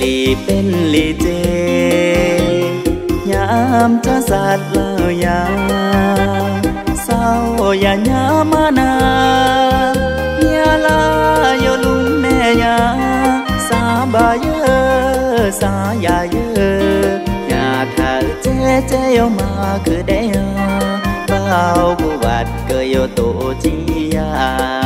ลีเป็นลีเจ ยามจะสัตว์เล่ายาเศร้าอย่าญามานาอย่าลาโยลุงแม่ยาสาบาเยอสายาเยอยาถ้าเจเจโยมาคือได้บ่าวกวัดเกยโยโตจียา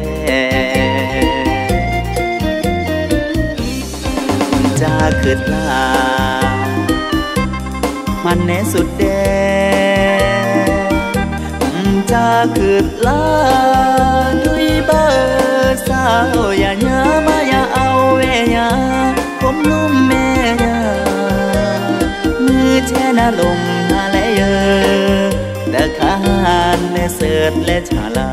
ใส่โคดาวจะเดอลา มันแน่สุดแดจาขึ้นลาด้วยเบอร์สาวอย่าหยามาอย่าเอาเวยาผมนุ่มแม่ยามือแช่นาลมหาและเยอแต่ขานในเสิร์ตและชาลา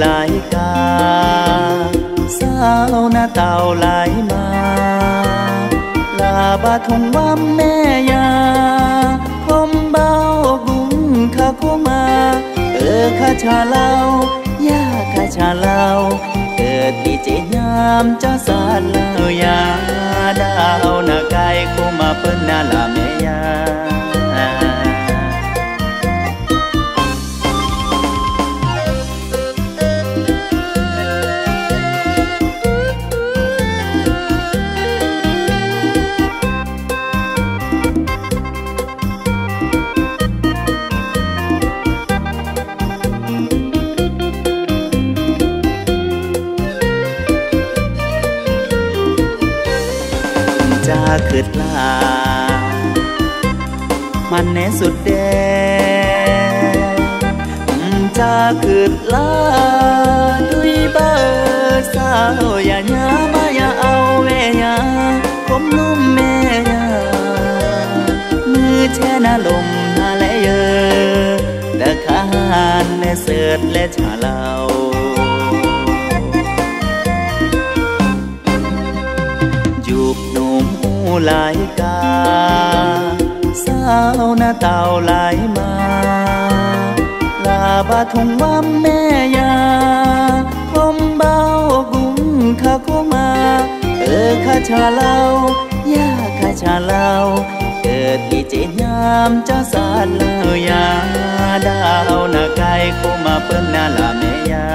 หลายกา สาวหน้าเต่าไหลมา ลาบาทงว่าแม่ยา คมเบากุงข้าโคมา เออข้าชาเลายาข้าชาเลาเกิดดีเจยามจ้าสาลายาดาวนาไกโคมาเปิ้นนาลาแม่ยา ขึ้นลา มันแน่สุดแดจะขึ้นลาด้วยเบอร์สาวอย่าหยามาอย่าเอาเวยาผมนุ่มแม่ยามือแช่นาลมนาและเยอแต่ขานในเสิร์ตและชาเลา หลายกา สาวหน้าเต่าไหลมา ลาบาทงว่าแม่ยาคมเบากุงข้าโคมา เออข้าชาเลายาข้าชาเลาเกิดดีเจยามจ้าสาลายาดาวนาไกโคมาเปิ้นนาลาแม่ยา